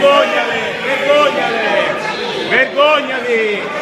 vergognale, vergognale, vergognali.